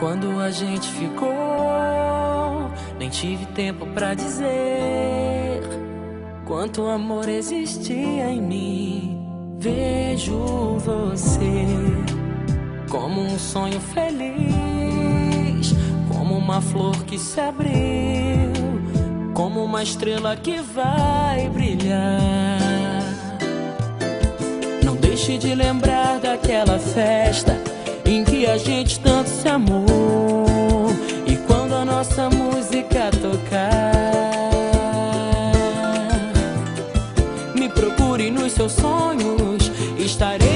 Quando a gente ficou, nem tive tempo pra dizer quanto amor existia em mim. Vejo você como um sonho feliz, como uma flor que se abriu, como uma estrela que vai brilhar. Não deixe de lembrar daquela festa em que a gente nossa música tocar, me procure nos seus sonhos, estarei